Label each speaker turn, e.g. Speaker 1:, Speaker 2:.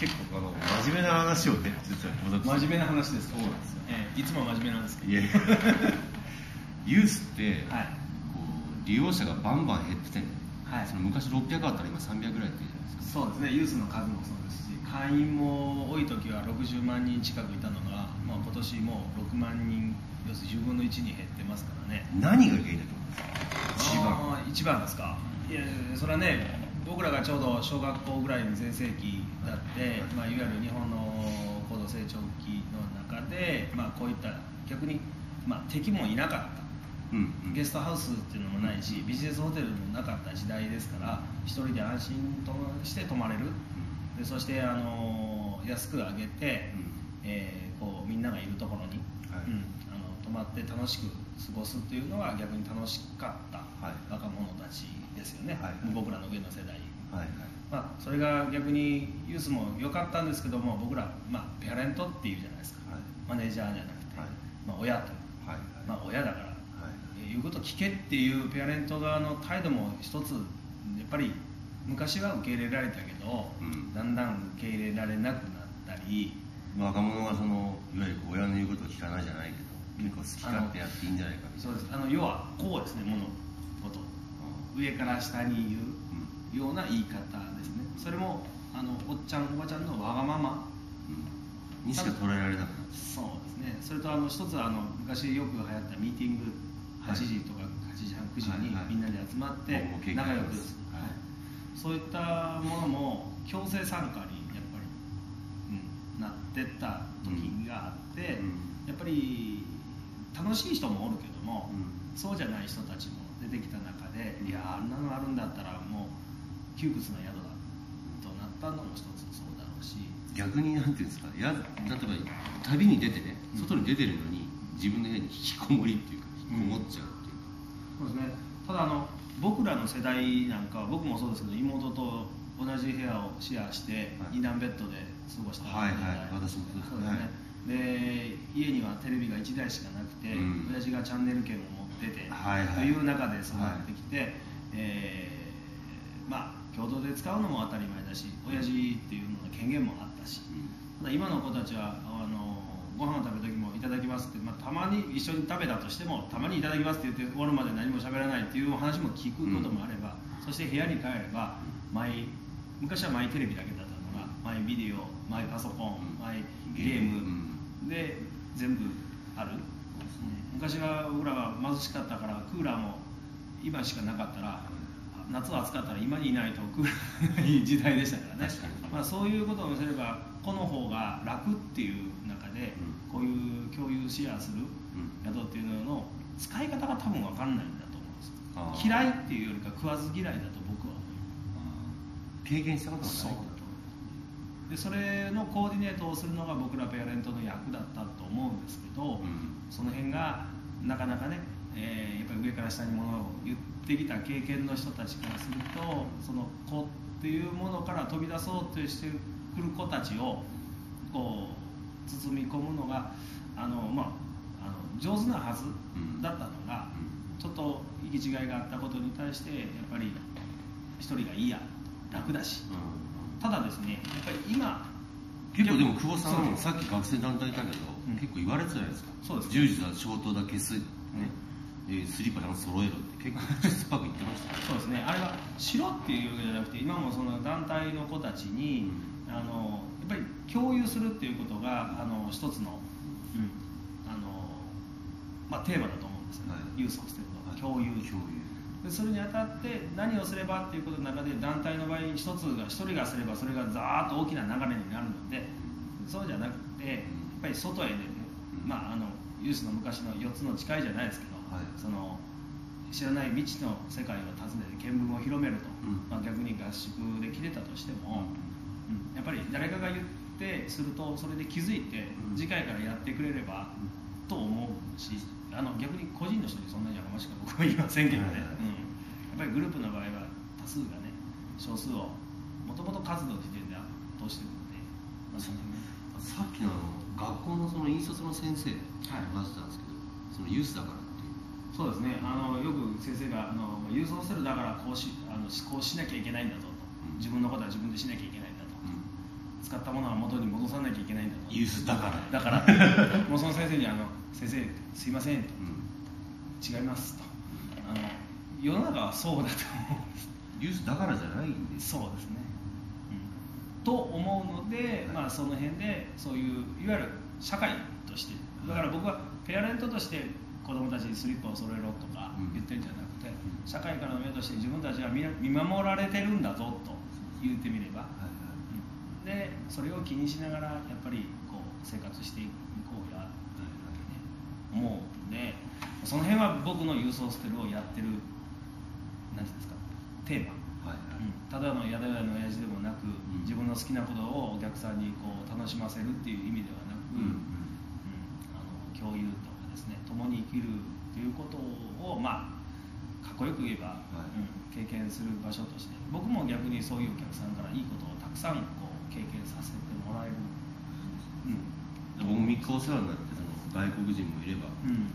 Speaker 1: 結構あの真面目な話をね実は
Speaker 2: 真面目な話です
Speaker 1: そうなんですよ、
Speaker 2: えーいつも真面目なんですけど
Speaker 1: いや。ユースって、
Speaker 2: はい。
Speaker 1: こう利用者がバンバン減っててね、
Speaker 2: はい。
Speaker 1: その昔600あったら今300ぐらいっていうじゃないですか。
Speaker 2: そうですね。ユースの数もそうですし会員も多い時は60万人近くいたのが、まあ、今年もう6万人要するに10分の1に減ってますからね。
Speaker 1: 何が原因だと思うんですか？一番。
Speaker 2: 一番ですか？いやそれはね僕らがちょうど小学校ぐらいの全盛期だって、まあ、いわゆる日本の高度成長期の中で、まあ、こういった逆に、まあ、敵もいなかった。
Speaker 1: うんうん。
Speaker 2: ゲストハウスっていうのもないしビジネスホテルもなかった時代ですから一人で安心として泊まれる。でそしてあの安くあげて、えーこうみんながいるところに、
Speaker 1: はい。
Speaker 2: うん、あの泊まって楽しく過ごすっていうのが逆に楽しかった
Speaker 1: はい。
Speaker 2: 若者たちですよね、
Speaker 1: はい。
Speaker 2: 僕らの上の世代、それが逆にユースも良かったんですけども僕ら、まあ、ペアレントっていうじゃないですか、
Speaker 1: はい。
Speaker 2: マネージャーじゃなくて、
Speaker 1: はい。
Speaker 2: まあ、親と、
Speaker 1: はい。
Speaker 2: まあ、親だから。
Speaker 1: はい。
Speaker 2: えー言うこと聞けっていうペアレント側の態度も一つやっぱり昔は受け入れられたけど、
Speaker 1: うん。
Speaker 2: だんだん受け入れられなくなったり。
Speaker 1: 若者がそのいわゆる親の言うことを聞かないじゃないけど結構好き勝手やっていいんじゃないか
Speaker 2: そうです。あの要はこうですね物事。上から下に言うような言い方ですね。それもあのおっちゃんおばちゃんのわがまま。
Speaker 1: うん。にしか捉えられなくなって
Speaker 2: そうですね。それとあの一つあの昔よく流行ったミーティング
Speaker 1: はい。
Speaker 2: 8時とか8時半9時にみんなで集まって仲良くそういったものも強制参加にやっぱり、うん、なってった時があって、
Speaker 1: うん。
Speaker 2: やっぱり楽しい人もおるけども、
Speaker 1: うん。
Speaker 2: そうじゃない人たちも出てきた中でいやあんなのあるんだったらもう窮屈な宿だとなったのも一つそうだろうし。
Speaker 1: 逆になんていうんですかや例えば旅に出てね
Speaker 2: うん。
Speaker 1: 外に出てるのに自分の部屋に引きこもりっていうか引きこもっちゃうっていう。か、
Speaker 2: そうですね。ただあの僕らの世代なんかは僕もそうですけど妹と同じ部屋をシェアして
Speaker 1: はい。
Speaker 2: 二段ベッドで過ごした。
Speaker 1: はいはい私もそうです
Speaker 2: そうですね、で家にはテレビが1台しかなくて、
Speaker 1: うん。
Speaker 2: 親父がチャンネル権を持ってて、
Speaker 1: はいはい。
Speaker 2: という中で育ってきて、えーまあ共同で使うのも当たり前だし親父っていうのの権限もあったし、ただ今の子たちはあのご飯を食べる時も「いただきます」って、まあ、たまに一緒に食べたとしてもたまに「いただきます」って言って終わるまで何も喋らないっていう話も聞くこともあれば、そして部屋に帰ればマイ昔はマイテレビだけだったのがマイビデオマイパソコン、
Speaker 1: うん。
Speaker 2: マイゲーム。で全部ある、昔は僕らは貧しかったからクーラーも今しかなかったら夏は暑かったら今にいないとクーラーがいい時代でしたからね。まあ、そういうことを見せればこの方が楽っていう中で、
Speaker 1: うん。
Speaker 2: こういう共有シェアする
Speaker 1: うん。
Speaker 2: 宿っていうのの使い方が多分分かんないんだと思うんです嫌いっていうよりか食わず嫌いだと僕は思い
Speaker 1: 経験したことがない。
Speaker 2: でそれのコーディネートをするのが僕らペアレントの役だったと思うんですけど、
Speaker 1: うん。
Speaker 2: その辺がなかなかね、えーやっぱり上から下にものを言ってきた経験の人たちからするとその子っていうものから飛び出そうとしてくる子たちをこう包み込むのがあの、まあ、あの上手なはずだったのが、ちょっと行き違いがあったことに対してやっぱり一人がいいや楽だし
Speaker 1: うん。
Speaker 2: ただですねやっぱり今
Speaker 1: 結構でも久保さ
Speaker 2: ん
Speaker 1: さっき学生団体いたけど、
Speaker 2: うん。
Speaker 1: 結構言われてたじゃないですか。
Speaker 2: そうです。
Speaker 1: 10時だ消灯だ消す、ねでスリッパちゃんと揃えろって結構口酸っぱく言ってましたね。
Speaker 2: そうですね。あれはしろっていうわけじゃなくて今もその団体の子たちに、あのやっぱり共有するっていうことがあの一つの,、あのまあ、テーマだと思うんですよね、
Speaker 1: はい。
Speaker 2: ユースホステルの共有。
Speaker 1: 共
Speaker 2: でそれにあたって何をすればっていうことの中で団体の場合一つが一人がすればそれがザーッと大きな流れになるのでそうじゃなくてやっぱり外へ出て、まあ、あのユースの昔の4つの誓いじゃないですけど、
Speaker 1: はい。
Speaker 2: その知らない未知の世界を訪ねて見聞を広めると、
Speaker 1: うん。
Speaker 2: まあ、逆に合宿で来てたとしても、うん。やっぱり誰かが言ってするとそれで気づいて、
Speaker 1: うん。
Speaker 2: 次回からやってくれれば、と思うしあの逆に個人の人にそんなにやかましく僕は言いませんけどね、
Speaker 1: はいはいはい。
Speaker 2: うん、やっぱりグループの場合は多数がね少数をもともと数の時点で圧倒してるので、まあ、その
Speaker 1: さっきの学校のその引率の先生
Speaker 2: はい
Speaker 1: 話してたんですけど、そのユースだから
Speaker 2: そうですね。あのよく先生があの郵送するだからこうしあのこうしなきゃいけないんだぞと、
Speaker 1: うん。
Speaker 2: 自分のことは自分でしなきゃいけないんだと、使ったものは元に戻さなきゃいけないんだと。
Speaker 1: ユースだから。
Speaker 2: だから。もうその先生にあの「先生すいません」と。
Speaker 1: うん。
Speaker 2: 違いますと。あの世の中はそうだと思うんです。
Speaker 1: ユースだからじゃないんです。
Speaker 2: そうですね、うん。と思うので、まあ、その辺でそういういわゆる社会として。だから僕はペアレントとして子供たちにスリッパを揃えろとか
Speaker 1: うん。
Speaker 2: 言ってるんじゃなくて、社会からの目として自分たちは見見守られてるんだぞと言ってみれば、
Speaker 1: はい
Speaker 2: うんでそれを気にしながらやっぱりこう生活していこうやっていうふうにね思うんでその辺は僕の郵送ステルをやってる何ですかテーマ。
Speaker 1: はいはい。
Speaker 2: うん。ただのやだやだの親父でもなく、
Speaker 1: ん。
Speaker 2: 自分の好きなことをお客さんにこう楽しませるっていう意味ではなく、
Speaker 1: うん
Speaker 2: うん。あの共有と。かですね共に生きるということをまあかっこよく言えば、
Speaker 1: はい。
Speaker 2: うん経験する場所として。僕も逆にそういうお客さんからいいことをたくさんこう経験させてもらえる、うん
Speaker 1: 僕3日お世話になってその外国人もいれば
Speaker 2: うん